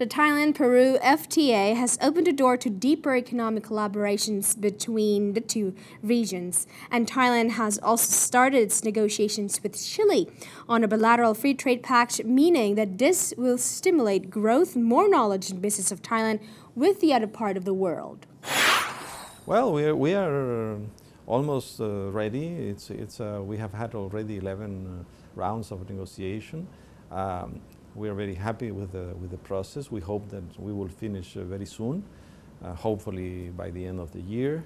The Thailand Peru FTA has opened the door to deeper economic collaborations between the two regions, and Thailand has also started its negotiations with Chile on a bilateral free trade pact, meaning that this will stimulate growth, more knowledge, and business of Thailand with the other part of the world. Well, we are, we are almost uh, ready. It's, it's, uh, we have had already 11 uh, rounds of negotiation. Um, we are very happy with the, with the process. We hope that we will finish uh, very soon, uh, hopefully by the end of the year.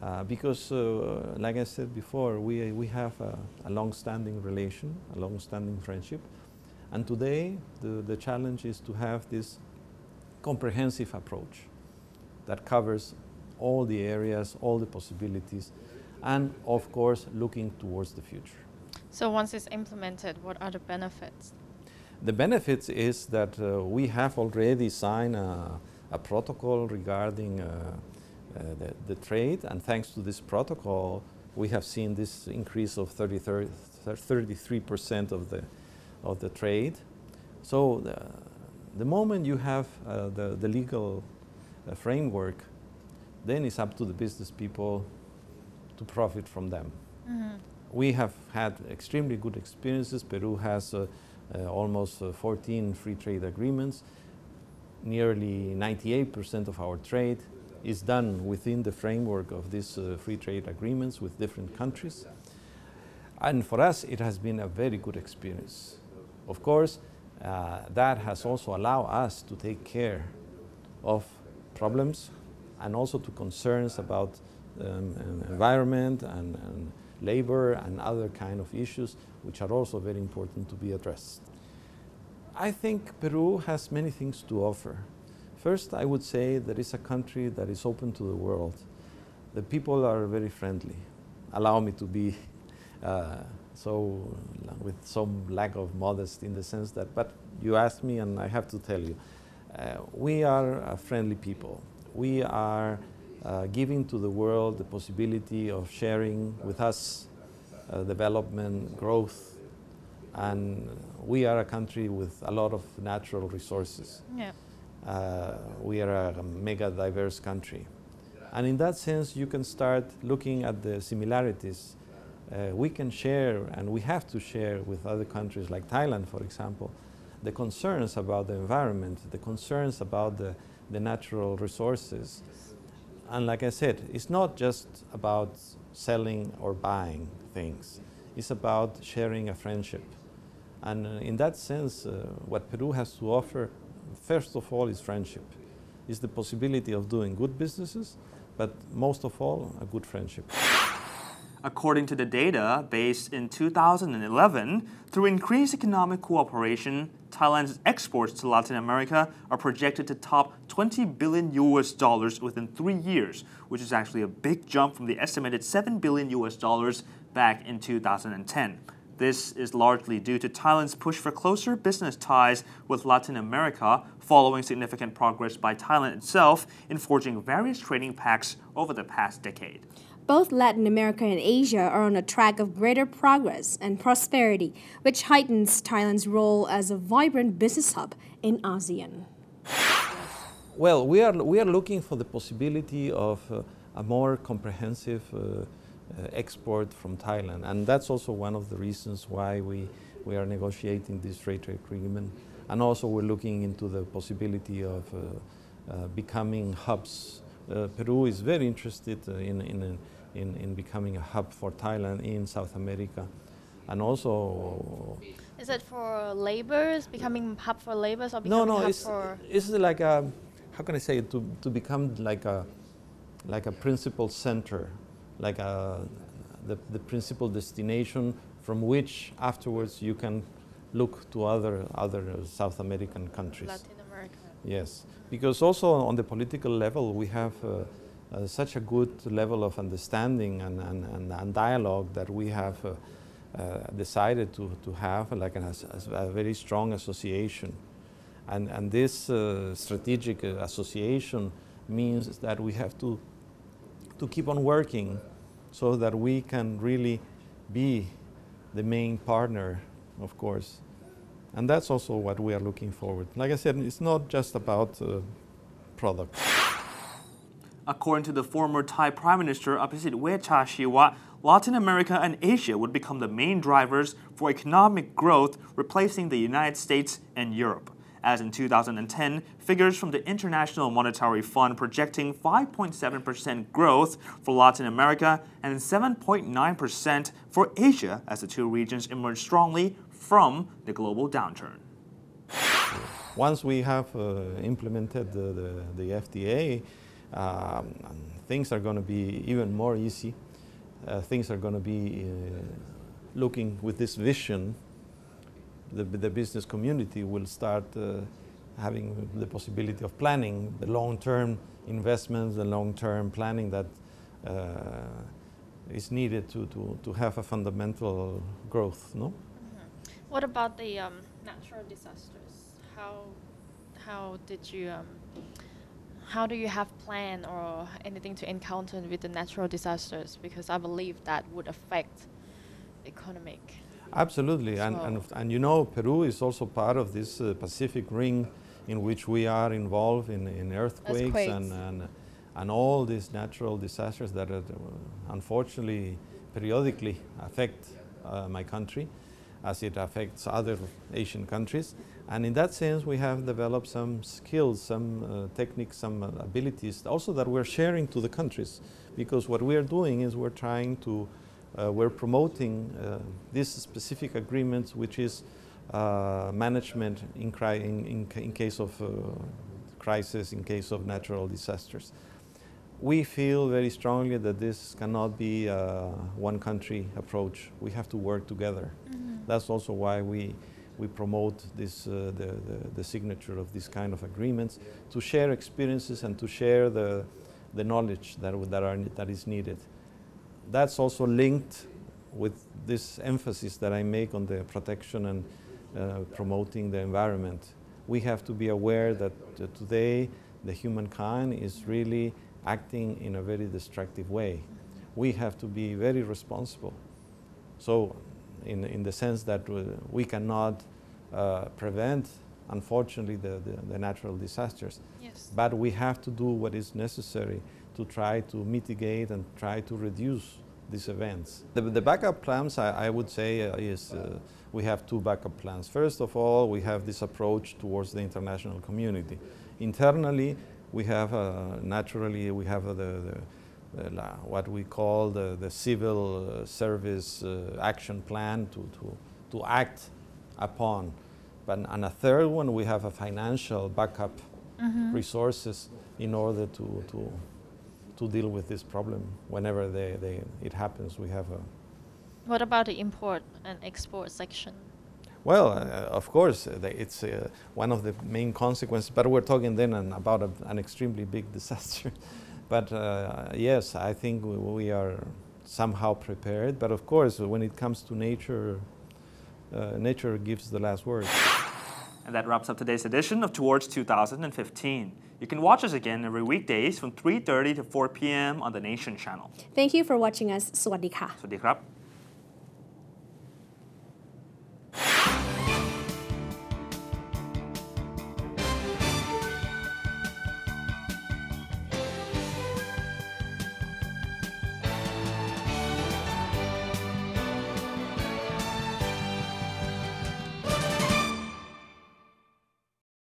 Uh, because, uh, like I said before, we, we have a, a long-standing relation, a long-standing friendship. And today, the, the challenge is to have this comprehensive approach that covers all the areas, all the possibilities, and of course, looking towards the future. So once it's implemented, what are the benefits? The benefits is that uh, we have already signed a, a protocol regarding uh, uh, the, the, trade, and thanks to this protocol, we have seen this increase of 33% of the, of the trade. So the, the moment you have uh, the, the legal uh, framework, then it's up to the business people to profit from them. Mm -hmm. We have had extremely good experiences. Peru has uh, uh, almost uh, 14 free trade agreements. Nearly 98% of our trade is done within the framework of these uh, free trade agreements with different countries. And for us, it has been a very good experience. Of course, uh, that has also allowed us to take care of problems and also to concerns about um, environment and, and labor and other kind of issues which are also very important to be addressed. I think Peru has many things to offer. First, I would say that it's a country that is open to the world. The people are very friendly. Allow me to be uh, so with some lack of modesty in the sense that, but you asked me and I have to tell you, uh, we are a friendly people. We are uh, giving to the world the possibility of sharing with us development, growth, and we are a country with a lot of natural resources. Yeah. Uh, we are a mega diverse country. And in that sense, you can start looking at the similarities. Uh, we can share, and we have to share with other countries like Thailand, for example, the concerns about the environment, the concerns about the, the natural resources, and like I said, it's not just about selling or buying things. It's about sharing a friendship. And uh, in that sense, uh, what Peru has to offer, first of all, is friendship. It's the possibility of doing good businesses, but most of all, a good friendship. According to the data based in 2011, through increased economic cooperation, Thailand's exports to Latin America are projected to top 20 billion US dollars within three years, which is actually a big jump from the estimated 7 billion US dollars back in 2010. This is largely due to Thailand's push for closer business ties with Latin America, following significant progress by Thailand itself in forging various trading pacts over the past decade both Latin America and Asia are on a track of greater progress and prosperity, which heightens Thailand's role as a vibrant business hub in ASEAN. Well, we are, we are looking for the possibility of uh, a more comprehensive uh, uh, export from Thailand, and that's also one of the reasons why we, we are negotiating this trade agreement. And also, we're looking into the possibility of uh, uh, becoming hubs uh, Peru is very interested uh, in, in, in, in, becoming a hub for Thailand in South America. And also... Is it for laborers, becoming hub for laborers or becoming no, no, hub it's, for... it's like a, how can I say it, to, to become like a, like a principal center, like a, the, the principal destination from which afterwards you can look to other, other South American countries. Latin America. Yes, because also on the political level we have uh, uh, such a good level of understanding and, and, and, and dialogue that we have uh, uh decided to, to have like an, a, very strong association. And, and this uh, strategic uh, association means that we have to, to keep on working so that we can really be the main partner, of course, And that's also what we are looking forward. Like I said, it's not just about uh, product. According to the former Thai Prime Minister Abhisit Vejjajiva, Latin America and Asia would become the main drivers for economic growth, replacing the United States and Europe. As in 2010, figures from the International Monetary Fund projecting 5.7% growth for Latin America and 7.9% for Asia as the two regions emerge strongly from the global downturn. Once we have uh, implemented the, the, the um, things are going to be even more easy. Uh, things are going to be uh, looking with this vision. The, the business community will start uh, having the possibility of planning the long-term investments, the long-term planning that uh, is needed to, to, to have a fundamental growth. No. What about the um, natural disasters? How how did you um, how do you have plan or anything to encounter with the natural disasters? Because I believe that would affect economic. Absolutely, and, and, and you know Peru is also part of this uh, Pacific Ring in which we are involved in, in earthquakes, Earthquakes. And, and and all these natural disasters that uh, unfortunately periodically affect uh, my country as it affects other Asian countries. And in that sense, we have developed some skills, some uh, techniques, some uh, abilities also that we're sharing to the countries. Because what we are doing is we're trying to, we're promoting uh, these specific agreement, which is uh, management in, in, in, in case of uh, crisis, in case of natural disasters. We feel very strongly that this cannot be a one country approach. We have to work together. That's also why we, we promote this, uh, the, the, the signature of these kind of agreements to share experiences and to share the, the knowledge that, that, are, that is needed. That's also linked with this emphasis that I make on the protection and uh, promoting the environment. We have to be aware that uh, today the humankind is really acting in a very destructive way. We have to be very responsible. So, in, in the sense that uh, we cannot uh, prevent, unfortunately, the, the, the natural disasters, Yes. but we have to do what is necessary to try to mitigate and try to reduce these events. The, the backup plans, I, I would say, uh, is uh, we have two backup plans. First of all, we have this approach towards the international community. Internally, we have uh, naturally we have uh, the, the, the la- what we call the, the civil uh, service uh, action plan to, to, to act upon. But on a third one, we have a financial backup resources in order to, to, to deal with this problem whenever they, they, it happens. We have a What about the import and export section? well, uh, of course, uh, it's uh, one of the main consequences, but we're talking then an, about a, an extremely big disaster. but uh, yes, I think we, we are somehow prepared. But of course, when it comes to nature, uh, nature gives the last word. And that wraps up today's edition of Towards 2015. You can watch us again every weekdays from 3:30 to 4 p.m. on the Nation channel. Thank you for watching us. สวั